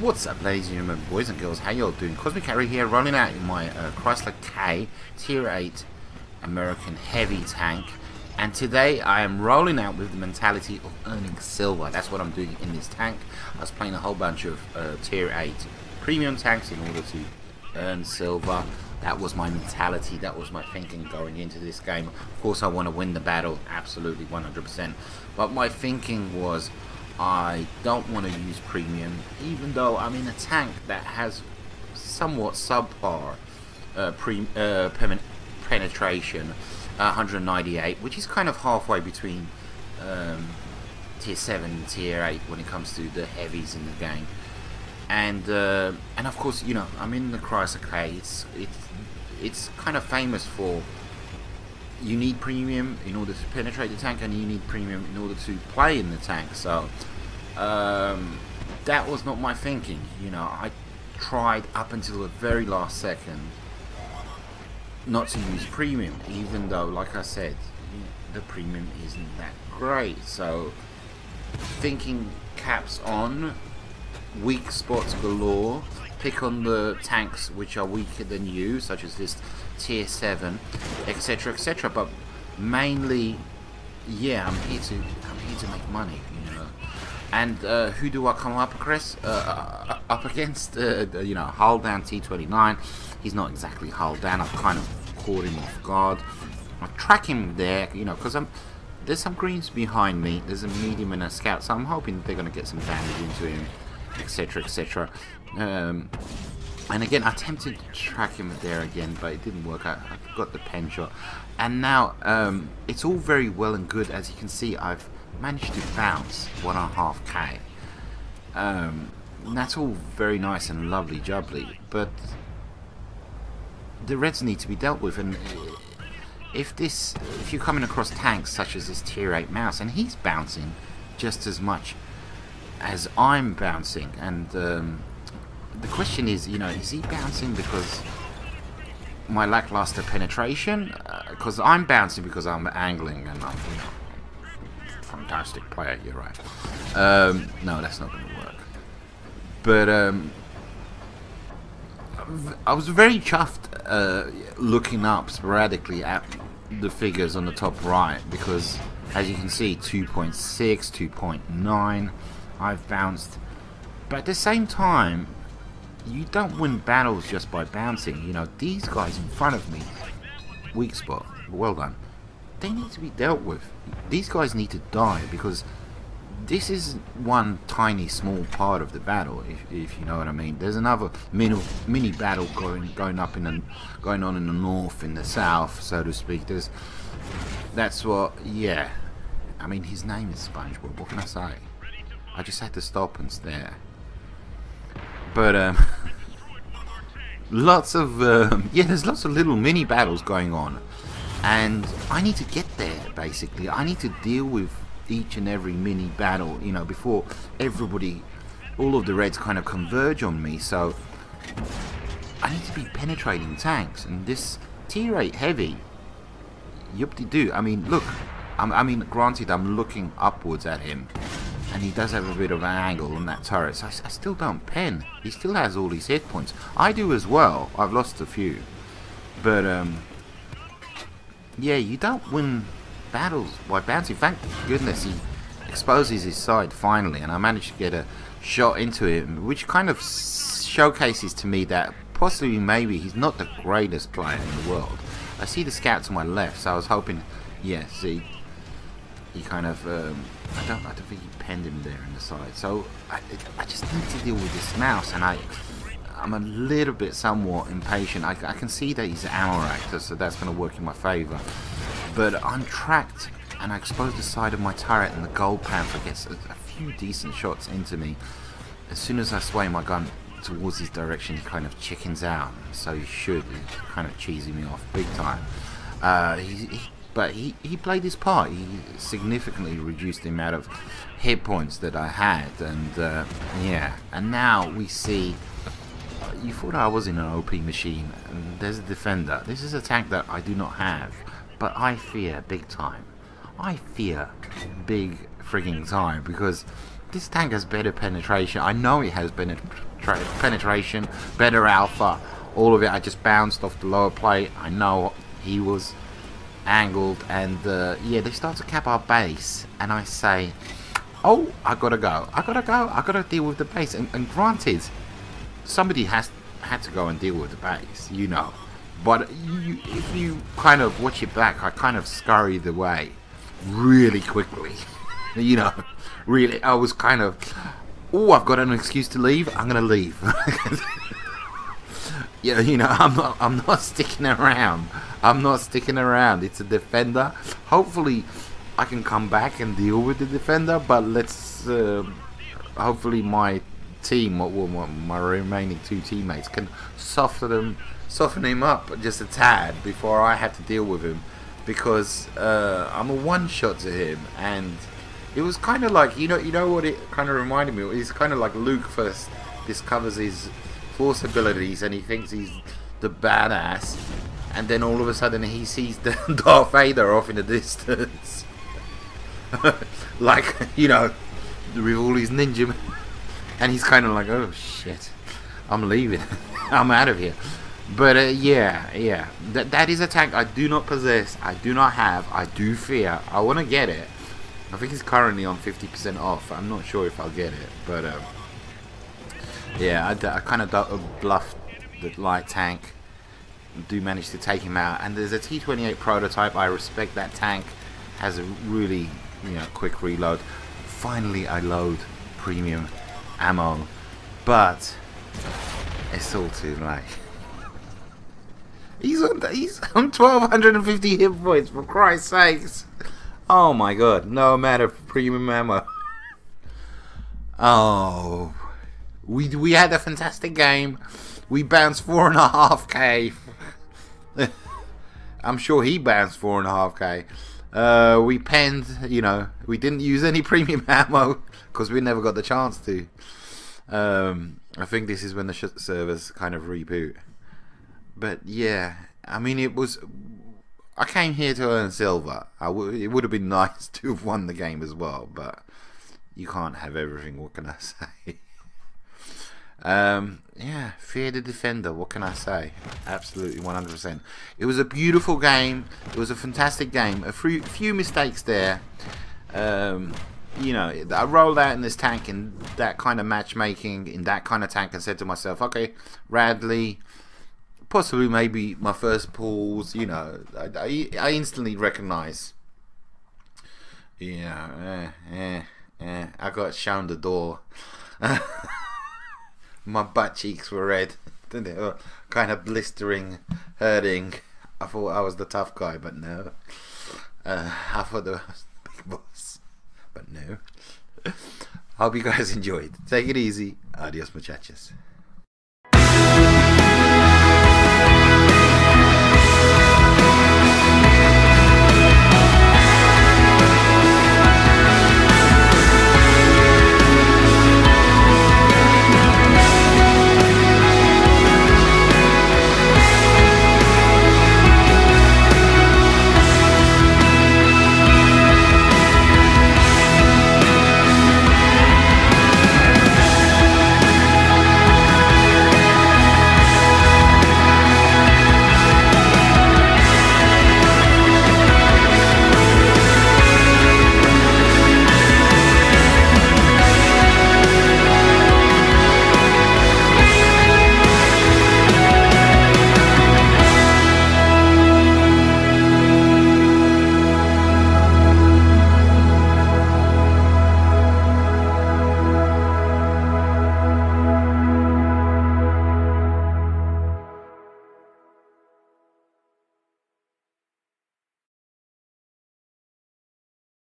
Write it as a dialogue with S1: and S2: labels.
S1: What's up ladies and gentlemen, boys and girls, how y'all doing? Cosmic Carrie here, running out in my uh, Chrysler K Tier 8 American Heavy Tank. And today I am rolling out with the mentality of earning silver. That's what I'm doing in this tank. I was playing a whole bunch of uh, Tier 8 premium tanks in order to earn silver. That was my mentality, that was my thinking going into this game. Of course I want to win the battle, absolutely 100%. But my thinking was I don't want to use premium, even though I'm in a tank that has somewhat subpar uh, pre uh, penetration, uh, 198, which is kind of halfway between um, tier 7 and tier 8 when it comes to the heavies in the game. And uh, and of course, you know, I'm in the Chrysler K. It's it's it's kind of famous for you need premium in order to penetrate the tank and you need premium in order to play in the tank. So um, that was not my thinking. You know I tried up until the very last second not to use premium even though like I said the premium isn't that great. So thinking caps on weak spots galore pick on the tanks which are weaker than you such as this tier 7 etc etc but mainly yeah I'm here to I'm here to make money you know. And uh, who do I come up Chris uh, uh up against? Uh, you know hull down T29 he's not exactly hull down I've kind of caught him off guard. I track him there you know because I'm there's some greens behind me. There's a medium and a scout so I'm hoping they're gonna get some damage into him etc etc um, and again, I attempted to track him there again, but it didn't work. I, I got the pen shot. And now, um, it's all very well and good. As you can see, I've managed to bounce one and a half K. Um, that's all very nice and lovely jubbly, but the reds need to be dealt with. And if this, if you're coming across tanks such as this tier 8 mouse, and he's bouncing just as much as I'm bouncing, and um, the question is, you know, is he bouncing because my lackluster penetration? Because uh, I'm bouncing because I'm angling and I'm, you know, fantastic player, you're right. Um, no, that's not going to work. But um, I was very chuffed uh, looking up sporadically at the figures on the top right because as you can see 2.6, 2.9 I've bounced but at the same time you don't win battles just by bouncing. You know, these guys in front of me, weak spot, well done. They need to be dealt with. These guys need to die because this is one tiny small part of the battle, if, if you know what I mean. There's another mini, mini battle going going up in the going on in the north, in the south, so to speak. There's that's what, yeah. I mean, his name is SpongeBob. What can I say? I just had to stop and stare. But um, lots of um, yeah, there's lots of little mini battles going on, and I need to get there. Basically, I need to deal with each and every mini battle. You know, before everybody, all of the reds kind of converge on me. So I need to be penetrating tanks, and this 8 heavy. Yup de do. I mean, look. I mean, granted, I'm looking upwards at him, and he does have a bit of an angle on that turret. So I, I, still don't pen. He still has all these hit points. I do as well. I've lost a few. But, um, yeah, you don't win battles by bouncing. Thank goodness he exposes his side finally, and I managed to get a shot into him, which kind of showcases to me that possibly maybe he's not the greatest player in the world. I see the scouts on my left, so I was hoping, yeah, see, he kind of um, I don't I don't think he penned him there in the side. So I, I just need to deal with this mouse and I I'm a little bit somewhat impatient. I, I can see that he's an ammo actor so that's going to work in my favour but I'm tracked and I expose the side of my turret and the gold panther gets a, a few decent shots into me. As soon as I sway my gun towards his direction he kind of chickens out so he should he's kind of cheesing me off big time. Uh, he, he but he, he played his part. He significantly reduced the amount of hit points that I had, and uh, yeah. And now we see. You thought I was in an OP machine, and there's a defender. This is a tank that I do not have, but I fear big time. I fear big frigging time because this tank has better penetration. I know it has better penetra penetration, better alpha, all of it. I just bounced off the lower plate. I know he was angled, and uh, yeah, they start to cap our base, and I say, oh, I gotta go, I gotta go, I gotta deal with the base. And, and granted, somebody has had to go and deal with the base, you know. But you, if you kind of watch it back, I kind of scurried away really quickly. you know, really, I was kind of, oh, I've got an excuse to leave. I'm gonna leave. yeah, you know, I'm not, I'm not sticking around. I'm not sticking around. It's a defender. Hopefully, I can come back and deal with the defender. But let's, uh, hopefully, my team, my remaining two teammates, can soften him, soften him up just a tad before I have to deal with him, because uh, I'm a one shot to him, and it was kind of like you know, you know what it kind of reminded me. It's kind of like Luke first discovers his force abilities, and he thinks he's the badass, and then all of a sudden he sees the Darth Vader off in the distance, like you know, with all his ninja and he's kind of like, oh shit, I'm leaving, I'm out of here. But uh, yeah, yeah, that that is a tank I do not possess, I do not have, I do fear. I want to get it. I think it's currently on 50% off. I'm not sure if I'll get it, but um, yeah, I, I kind of bluffed the light tank. Do manage to take him out, and there's a T28 prototype. I respect that tank. Has a really, you know, quick reload. Finally, I load premium ammo, but it's all too late. He's on, he's on 1250 hit points, for Christ's sakes. Oh my god, no matter premium ammo. Oh, we we had a fantastic game. We bounced four and a half k. I'm sure he bounced four and a half k. Uh, we penned, you know, we didn't use any premium ammo because we never got the chance to. Um, I think this is when the servers kind of reboot. But yeah, I mean, it was. I came here to earn silver. It would have been nice to have won the game as well, but you can't have everything. What can I say? Um, yeah, fear the defender. What can I say? Absolutely, 100%. It was a beautiful game. It was a fantastic game. A few, few mistakes there. Um, you know, I rolled out in this tank in that kind of matchmaking, in that kind of tank, and said to myself, okay, Radley, possibly maybe my first pulls, you know, I, I, instantly recognize, yeah, eh, eh, eh, I got shown the door. my butt cheeks were red, didn't it? kind of blistering, hurting. I thought I was the tough guy, but no. Uh, I thought the big boss but no. Hope you guys enjoyed. Take it easy. Adios, muchachos.